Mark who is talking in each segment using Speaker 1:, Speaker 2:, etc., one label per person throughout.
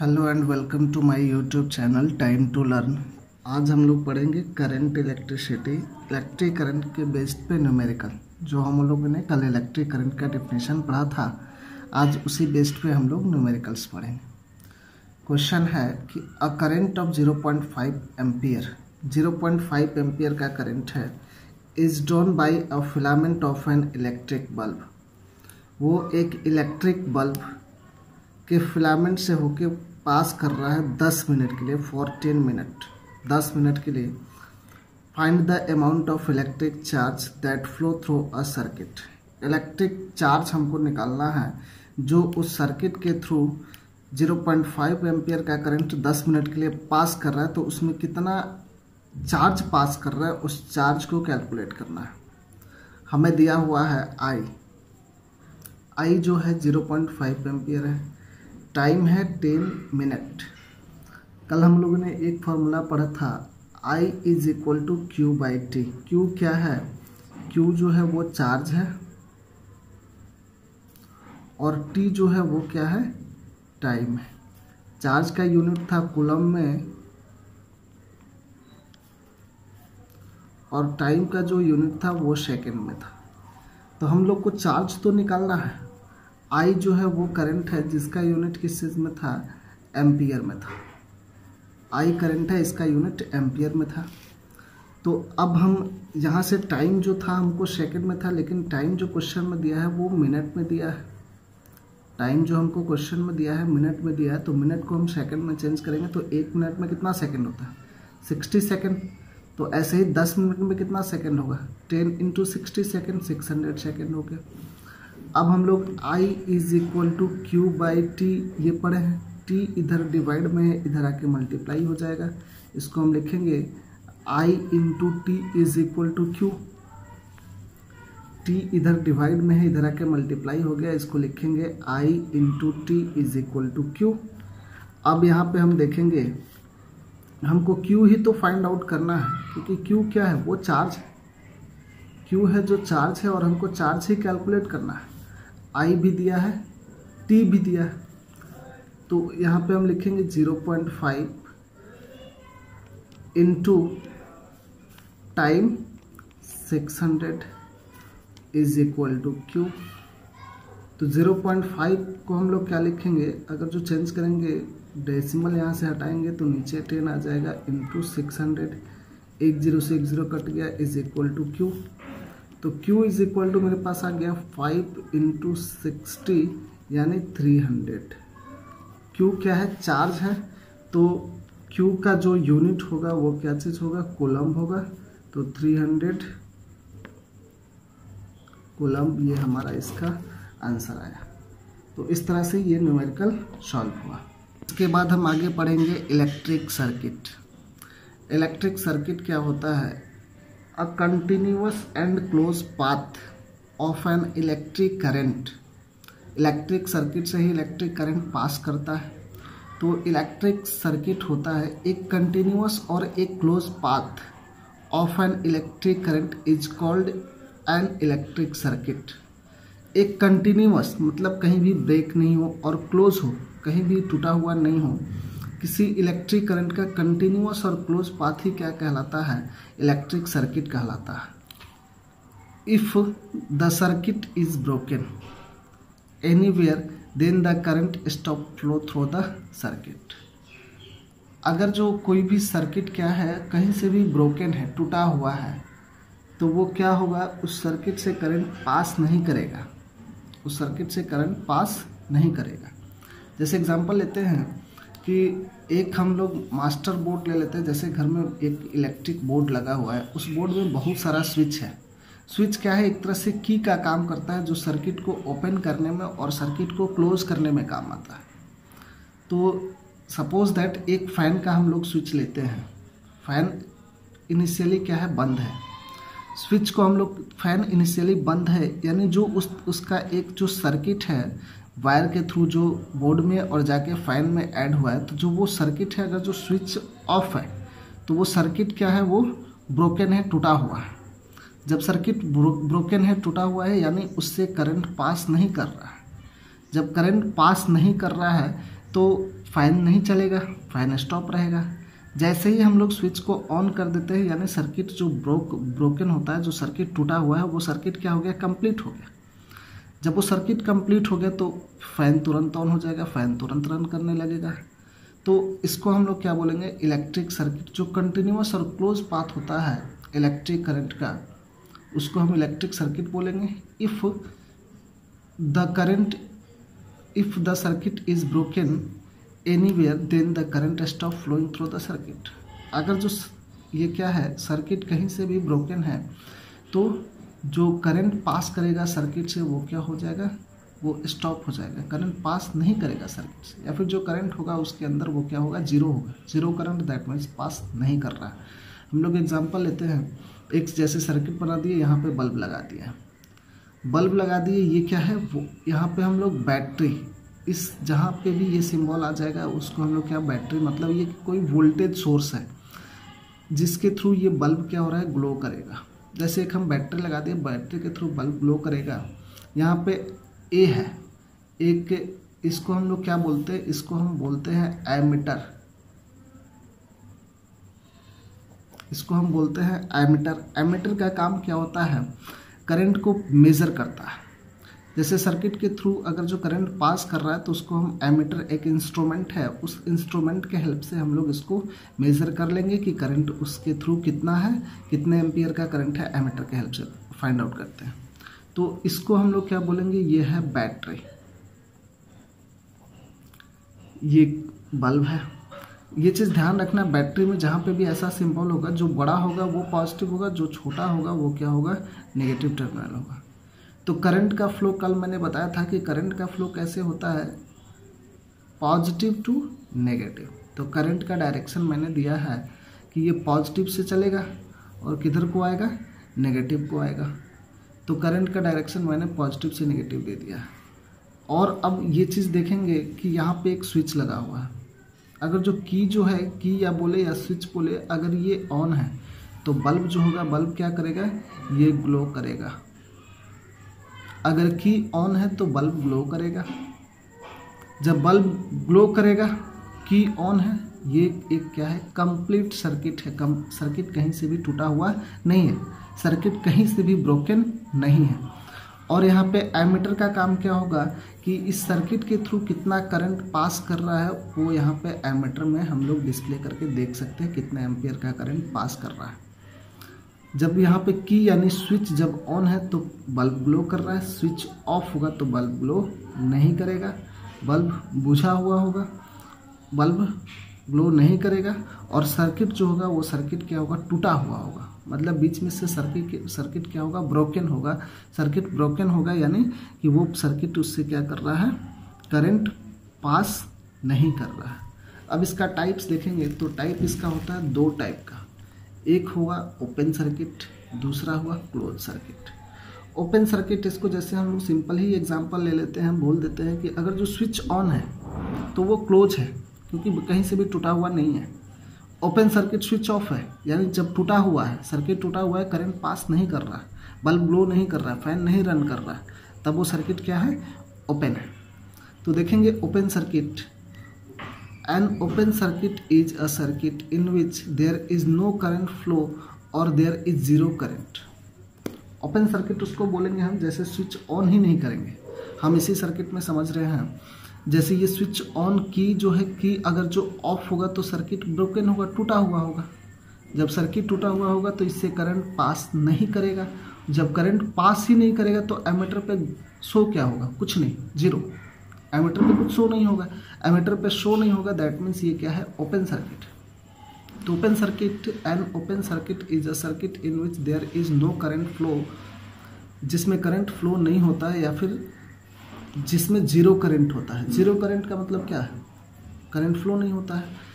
Speaker 1: Hello and welcome to my YouTube channel time to learn आज हम लोग पढ़ेंगे करंट इलेक्ट्रिसिटी इलेक्ट्रिक करंट के बेस्ड पे न्यूमेरिकल जो हम लोगों ने कल इलेक्ट्रिक करंट का डिफिनेशन पढ़ा था। आज उसी बेस्ड पे हम लोग न्यूमेरिकल्स पढ़ेंगे। क्वेश्चन है कि a current of 0.5 point five ampere zero point five ampere का करंट है is drawn by a filament of an electric bulb वो एक इलेक्ट्रिक बल्ब के फिलामेंट से होके पास कर रहा है दस मिनट के लिए फॉर टेन मिनट दस मिनट के लिए। Find the amount of electric charge that flow through a circuit electric charge हमको निकालना है, जो उस सर्किट के थ्रू 0.5 एम्पियर का करंट 10 मिनट के लिए पास कर रहा है तो उसमें कितना चार्ज पास कर रहा है, उस चार्ज को कैलकुलेट करना है। हमें दिया हुआ है आई आई जो है 0.5 एम्पियर है। टाइम है टेन मिनट। कल हम लोगों ने एक फॉर्मूला पढ़ा था, I is equal to Q by T Q क्या है? क्यू जो है वो चार्ज है, और टी जो है वो क्या है? टाइम है। चार्ज का यूनिट था कुलम में, और टाइम का जो यूनिट था वो सेकेंड में था। तो हम लोग को चार्ज तो निकालना है। आई जो है वो करंट है जिसका यूनिट किस चीज़ में था? एम्पियर में था। आई करंट है इसका यूनिट एम्पियर में था। तो अब हम यहाँ से टाइम जो था हमको सेकंड में था, लेकिन टाइम जो क्वेश्चन में दिया है वो मिनट में दिया है। टाइम जो हमको क्वेश्चन में दिया है मिनट में दिया है तो मिनट को हम सेकंड में चेंज करेंगे तो एक मिनट में कितना सेकंड होता है? सिक्सटी सेकंड तो ऐसे ही दस मिनट में कितना सेकंड होगा? Ten into sixty second six hundred second हो गया। अब हम लोग I is equal to Q by T ये पढ़े हैं। टी इधर डिवाइड में है, इधर आके मल्टीप्लाई हो जाएगा। इसको हम लिखेंगे, I into T is equal to Q T इधर डिवाइड में है, इधर आके मल्टीप्लाई हो गया। इसको लिखेंगे, I into T is equal to Q अब यहाँ पे हम देखेंगे, हमको Q ही तो फाइंड आउट करना है, क्योंकि Q क्या है? वो चार्ज है। Q है जो चार्ज है और हमको चार्ज ही कैलकुलेट करना है। आई भी दिया है टी भी दिया है। तो यहाँ पे हम लिखेंगे zero point five into time six hundred is equal to Q तो ज़ीरो पॉइंट फाइव को हम लोग क्या लिखेंगे? अगर जो चेंज करेंगे डेसिमल यहाँ से हटाएँगे तो नीचे टेन आ जाएगा इंटू सिक्स हंड्रेड एक ज़ीरो से एक ज़ीरो कट गया इज़ इक्वल टू क्यू तो Q इज़ इक्वल टू मेरे पास आ गया फाइव इंटू सिक्सटी यानी थ्री हंड्रेड क्यू क्या है? चार्ज है। तो Q का जो यूनिट होगा, वो क्या चीज़ होगा? कोलम होगा। तो थ्री हंड्रेड कोलम ये हमारा इसका आंसर आया। तो इस तरह से ये न्यूमेरिकल सॉल्व हुआ। इसके बाद हम आगे पढ़ेंगे इलेक्ट्रिक सर्किट इलेक्ट्रिक सर्किट क्या होता है? A continuous and close path of an electric current. Electric circuit से ही इलेक्ट्रिक करंट पास करता है। तो इलेक्ट्रिक सर्किट होता है, एक कंटिन्यूस और एक close path of an electric current is called an electric circuit एक कंटिन्यूस मतलब कहीं भी ब्रेक नहीं हो और क्लोज हो, कहीं भी टूटा हुआ नहीं हो। किसी इलेक्ट्रिक करंट का कंटिन्यूस और क्लोज पाथ ही क्या कहलाता है? इलेक्ट्रिक सर्किट कहलाता है। If the circuit is broken anywhere then the current stop flow through the circuit अगर जो कोई भी सर्किट क्या है, कहीं से भी ब्रोकन है, टूटा हुआ है तो वो क्या होगा? उस सर्किट से करंट पास नहीं करेगा। उस सर्किट से करंट पास नहीं करेगा। जैसे एग्जांपल लेते हैं। कि एक हम लोग मास्टर बोर्ड ले लेते हैं, जैसे घर में एक इलेक्ट्रिक बोर्ड लगा हुआ है, उस बोर्ड में बहुत सारा स्विच है। स्विच क्या है? एक तरह से की का काम करता है, जो सर्किट को ओपन करने में और सर्किट को क्लोज करने में काम आता है। तो सपोज़ दैट एक फ़ैन का हम लोग स्विच लेते हैं। फ़ैन इनिशियली क्या है? बंद है। स्विच को हम लोग फ़ैन इनिशियली बंद है, यानी जो उस, उसका एक जो सर्किट है वायर के थ्रू जो बोर्ड में और जाके फ़ैन में ऐड हुआ है तो जो वो सर्किट है अगर जो स्विच ऑफ़ है तो वो सर्किट क्या है? वो ब्रोकन है टूटा हुआ है। जब सर्किट ब्रो, ब्रोकन है टूटा हुआ है यानी उससे करंट पास नहीं कर रहा है। जब करंट पास नहीं कर रहा है तो फ़ैन नहीं चलेगा फ़ैन स्टॉप रहेगा। जैसे ही हम लोग स्विच को ऑन कर देते हैं यानी सर्किट जो ब्रोक ब्रोकन होता है जो सर्किट टूटा हुआ है वो सर्किट क्या हो गया? कंप्लीट हो गया। जब वो सर्किट कंप्लीट हो गया तो फ़ैन तुरंत ऑन हो जाएगा फ़ैन तुरंत रन करने लगेगा। तो इसको हम लोग क्या बोलेंगे? इलेक्ट्रिक सर्किट जो कंटिन्यूस और क्लोज पाथ होता है इलेक्ट्रिक करंट का, उसको हम इलेक्ट्रिक सर्किट बोलेंगे। If the current if the circuit is broken anywhere then the current stop flowing through the circuit अगर जो ये क्या है? सर्किट कहीं से भी ब्रोकन है तो जो करंट पास करेगा सर्किट से, वो क्या हो जाएगा? वो स्टॉप हो जाएगा। करंट पास नहीं करेगा सर्किट से। या फिर जो करंट होगा, उसके अंदर वो क्या होगा? ज़ीरो होगा। Zero current that means pass नहीं कर रहा। हम लोग एग्जांपल लेते हैं। एक जैसे सर्किट बना दिए, यहाँ पे बल्ब लगा दिया। बल्ब लगा दिए, ये क्या है? वो, यहाँ पे हम लोग बैटरी इस, जहाँ पे भी ये सिंबल आ जाएगा, उसको हम लोग क्या बैटरी मतलब ये कोई वोल्टेज सोर्स है, जिसके थ्रू ये बल्ब क्या हो रहा है? ग्लो करेगा। जैसे एक हम बैटरी लगा दिए बैटरी के थ्रू बल्ब ग्लो करेगा। यहाँ पे ए है। एक इसको हम लोग क्या बोलते हैं? इसको हम बोलते हैं एमीटर। इसको हम बोलते हैं एमीटर। एमीटर का काम क्या होता है? करंट को मेज़र करता है। जैसे सर्किट के थ्रू अगर जो करंट पास कर रहा है तो उसको हम एमीटर एक इंस्ट्रूमेंट है, उस इंस्ट्रूमेंट के हेल्प से हम लोग इसको मेज़र कर लेंगे कि करंट उसके थ्रू कितना है, कितने एम्पियर का करंट है एमीटर के हेल्प से फाइंड आउट करते हैं। तो इसको हम लोग क्या बोलेंगे? ये है बैटरी ये बल्ब है। ये चीज़ ध्यान रखना बैटरी में जहाँ पे भी ऐसा सिंबल होगा, जो बड़ा होगा, वो पॉजिटिव होगा, जो छोटा होगा, वो क्या होगा? नेगेटिव टर्मिनल होगा। तो करंट का फ्लो कल मैंने बताया था कि करंट का फ्लो कैसे होता है? पॉजिटिव टू नेगेटिव तो करंट का डायरेक्शन मैंने दिया है कि ये पॉजिटिव से चलेगा और किधर को आएगा? नेगेटिव को आएगा। तो करंट का डायरेक्शन मैंने पॉजिटिव से नेगेटिव दे दिया। है और अब ये चीज़ देखेंगे कि यहाँ पे एक स्विच लगा हुआ है। अगर जो की जो है की या बोले या स्विच बोले, अगर ये ऑन है तो बल्ब जो होगा बल्ब क्या करेगा? ये ग्लो करेगा। अगर की ऑन है तो बल्ब ग्लो करेगा। जब बल्ब ग्लो करेगा, की ऑन है, ये एक क्या है? कंप्लीट सर्किट है। कम सर्किट कहीं से भी टूटा हुआ नहीं है। सर्किट कहीं से भी ब्रोकन नहीं है। और यहाँ पे एमीटर का काम क्या होगा कि इस सर्किट के थ्रू कितना करंट पास कर रहा है, वो यहाँ पे एमीटर में हम लोग डिस्प्ले करके देख सकते हैं कितना एम्पियर का करंट पास कर रहा है। जब यहाँ पे की यानी स्विच जब ऑन है तो बल्ब ग्लो कर रहा है, स्विच ऑफ़ होगा तो बल्ब ग्लो नहीं करेगा बल्ब बुझा हुआ होगा बल्ब ग्लो नहीं करेगा और सर्किट जो होगा वो सर्किट क्या होगा, टूटा हुआ होगा। मतलब बीच में से सर्किट सर्किट क्या होगा ब्रोकन होगा। सर्किट ब्रोकन होगा यानी कि वो सर्किट उससे क्या कर रहा है करंट पास नहीं कर रहा है। अब इसका टाइप्स देखेंगे तो टाइप इसका होता है दो टाइप का। एक हुआ ओपन सर्किट दूसरा हुआ क्लोज सर्किट ओपन सर्किट इसको जैसे हम लोग सिंपल ही एग्जांपल ले लेते हैं, बोल देते हैं कि अगर जो स्विच ऑन है तो वो क्लोज है, क्योंकि कहीं से भी टूटा हुआ नहीं है. ओपन सर्किट स्विच ऑफ़ है, यानी जब टूटा हुआ है सर्किट टूटा हुआ है करंट पास नहीं कर रहा बल्ब ग्लो नहीं कर रहा फ़ैन नहीं रन कर रहा, तब वो सर्किट क्या है? ओपन है. तो देखेंगे open circuit An open circuit is a circuit in which there is no current flow or there is zero current. Open circuit उसको बोलेंगे हम, जैसे स्विच ऑन ही नहीं करेंगे। हम इसी सर्किट में समझ रहे हैं। जैसे ये स्विच ऑन की जो है, की अगर जो ऑफ़ होगा तो सर्किट ब्रोकन होगा, टूटा हुआ होगा। जब सर्किट टूटा हुआ होगा तो इससे करंट पास नहीं करेगा। जब करंट पास ही नहीं करेगा तो एमीटर पे शो क्या होगा? कुछ नहीं ज़ीरो एमीटर पे कुछ शो नहीं होगा। एमीटर पे शो नहीं होगा दैट मीन्स ये क्या है? ओपन सर्किट तो open circuit an open circuit is a circuit in which there is no current flow जिसमें करंट फ्लो नहीं होता है या फिर जिसमें ज़ीरो करंट होता है। ज़ीरो करंट का मतलब क्या है? करंट फ्लो नहीं होता है।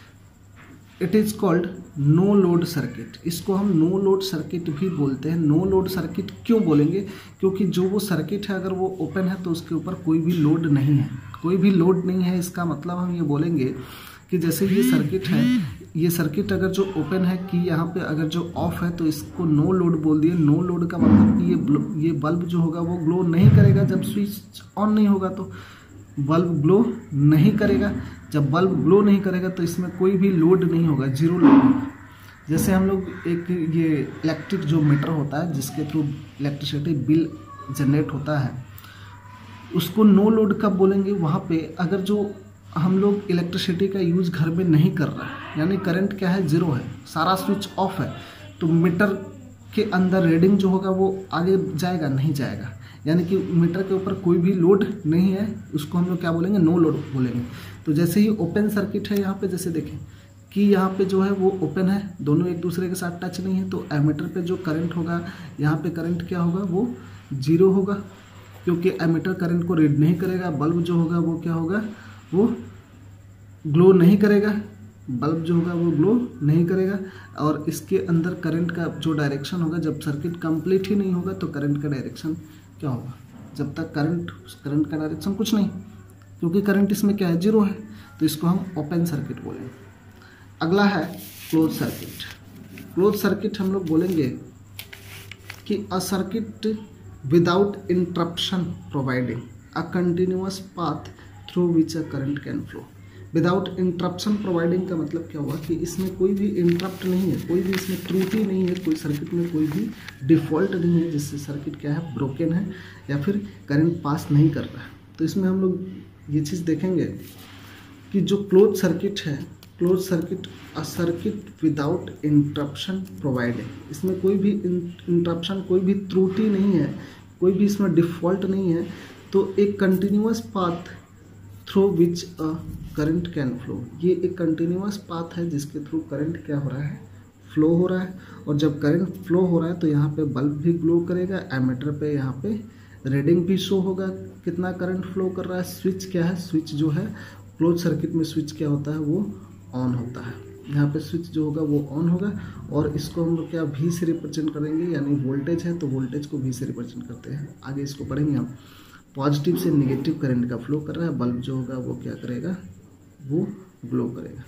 Speaker 1: It is called no load circuit इसको हम नो लोड सर्किट भी बोलते हैं। नो लोड सर्किट क्यों बोलेंगे? क्योंकि जो वो सर्किट है, अगर वो ओपन है तो उसके ऊपर कोई भी लोड नहीं है। कोई भी लोड नहीं है, इसका मतलब हम ये बोलेंगे कि जैसे ये सर्किट है, ये सर्किट अगर जो ओपन है कि यहाँ पे अगर जो ऑफ़ है तो इसको नो लोड बोल दिए। नो लोड का मतलब कि ये ये बल्ब जो होगा, वो ग्लो नहीं करेगा। जब स्विच ऑन नहीं होगा तो बल्ब ग्लो नहीं करेगा। जब बल्ब ग्लो नहीं करेगा तो इसमें कोई भी लोड नहीं होगा, ज़ीरो लोड होगा। जैसे हम लोग एक ये इलेक्ट्रिक जो मीटर होता है, जिसके थ्रू इलेक्ट्रिसिटी बिल जनरेट होता है, उसको नो लोड कब बोलेंगे? वहाँ पे अगर जो हम लोग इलेक्ट्रिसिटी का यूज़ घर में नहीं कर रहे हैं, यानी करंट क्या है? ज़ीरो है, सारा स्विच ऑफ़ है तो मीटर के अंदर रीडिंग जो होगा वो आगे जाएगा, नहीं जाएगा। यानी कि मीटर के ऊपर कोई भी लोड नहीं है, उसको हम लोग क्या बोलेंगे? नो लोड बोलेंगे। तो जैसे ही ओपन सर्किट है यहाँ पे, जैसे देखें कि यहाँ पे जो है वो ओपन है, दोनों एक दूसरे के साथ टच नहीं है तो एमीटर पे जो करंट होगा, यहाँ पे करंट क्या होगा? वो ज़ीरो होगा, क्योंकि एमीटर करंट को रीड नहीं करेगा बल्ब जो होगा वो क्या होगा? वो ग्लो नहीं करेगा। बल्ब जो होगा वो ग्लो नहीं करेगा और इसके अंदर करंट का जो डायरेक्शन होगा, जब सर्किट कंप्लीट ही नहीं होगा तो करंट का डायरेक्शन क्या होगा? जब तक करंट करंट का डायरेक्शन कुछ नहीं। क्योंकि करंट इसमें क्या है? ज़ीरो है। तो इसको हम ओपन सर्किट बोलेंगे। अगला है क्लोज सर्किट क्लोज सर्किट हम लोग बोलेंगे कि a circuit without interruption providing a continuous path through which a current can flow without interruption providing का मतलब क्या हुआ कि इसमें कोई भी इंटरप्ट नहीं है, कोई भी इसमें त्रुटि नहीं है, कोई सर्किट में कोई भी डिफ़ॉल्ट नहीं है, जिससे सर्किट क्या है ब्रोकन है, या फिर करंट पास नहीं कर रहा है। तो इसमें हम लोग ये चीज़ देखेंगे कि जो क्लोज सर्किट है close circuit a circuit without interruption providing इसमें कोई भी इंटरप्शन कोई भी त्रुटि नहीं है, कोई भी इसमें डिफ़ॉल्ट नहीं है तो एक continuous path through which a current can flow ये एक कंटिन्यूस पाथ है, जिसके थ्रू करंट क्या हो रहा है? फ्लो हो रहा है। और जब करंट फ्लो हो रहा है तो यहाँ पे बल्ब भी ग्लो करेगा एमीटर पे यहाँ पे रीडिंग भी शो होगा। कितना करंट फ्लो कर रहा है? स्विच क्या है? स्विच जो है क्लोज सर्किट में स्विच क्या होता है? वो ऑन होता है। यहाँ पे स्विच जो होगा, वो ऑन होगा। और इसको हम लोग क्या भी से रिप्रेजेंट करेंगे? यानी वोल्टेज है तो वोल्टेज को भी से रिप्रेजेंट करते हैं। आगे इसको पढ़ेंगे हम। पॉजिटिव से नेगेटिव करंट का फ्लो कर रहा है, बल्ब जो होगा वो क्या करेगा? वो ग्लो करेगा।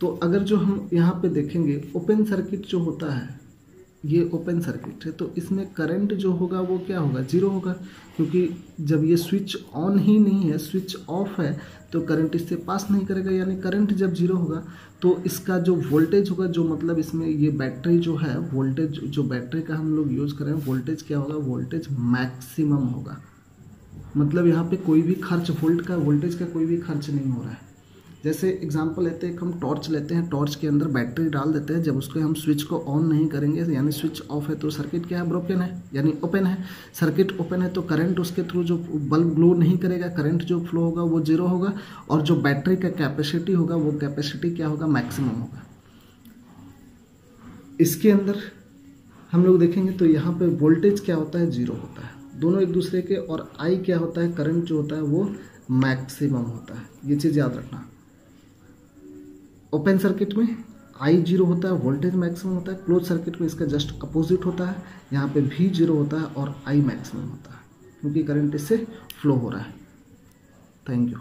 Speaker 1: तो अगर जो हम यहाँ पे देखेंगे, ओपन सर्किट जो होता है, ये ओपन सर्किट है तो इसमें करंट जो होगा वो क्या होगा? ज़ीरो होगा, क्योंकि जब ये स्विच ऑन ही नहीं है, स्विच ऑफ़ है तो करंट इससे पास नहीं करेगा, यानी करंट जब ज़ीरो होगा तो इसका जो वोल्टेज होगा, जो मतलब इसमें ये बैटरी जो है, वोल्टेज, जो बैटरी का हम लोग यूज़ करें वोल्टेज क्या होगा? वोल्टेज मैक्सिमम होगा। मतलब यहाँ पे कोई भी खर्च, वोल्ट का, वोल्टेज का कोई भी खर्च नहीं हो रहा है। जैसे एग्जांपल लेते हैं हम टॉर्च लेते हैं टॉर्च के अंदर बैटरी डाल देते हैं, जब उसको हम स्विच को ऑन नहीं करेंगे, यानी स्विच ऑफ़ है तो सर्किट क्या है? ब्रोकन है, यानी ओपन है। सर्किट ओपन है तो करंट उसके थ्रू जो बल्ब ग्लो नहीं करेगा करंट जो फ्लो होगा वो ज़ीरो होगा, और जो बैटरी का कैपेसिटी होगा, वो कैपेसिटी क्या होगा? मैक्सिमम होगा। इसके अंदर हम लोग देखेंगे तो यहाँ पे वोल्टेज क्या होता है? ज़ीरो होता है। दोनों एक दूसरे के और आई क्या होता है? करंट जो होता है वो मैक्सिमम होता है। ये चीज़ याद रखना। ओपन सर्किट में आई ज़ीरो होता है वोल्टेज मैक्सिमम होता है क्लोज सर्किट में इसका जस्ट अपोजिट होता है, यहाँ पे भी ज़ीरो होता है और आई मैक्सिमम होता है, क्योंकि करंट इससे फ्लो हो रहा है। Thank you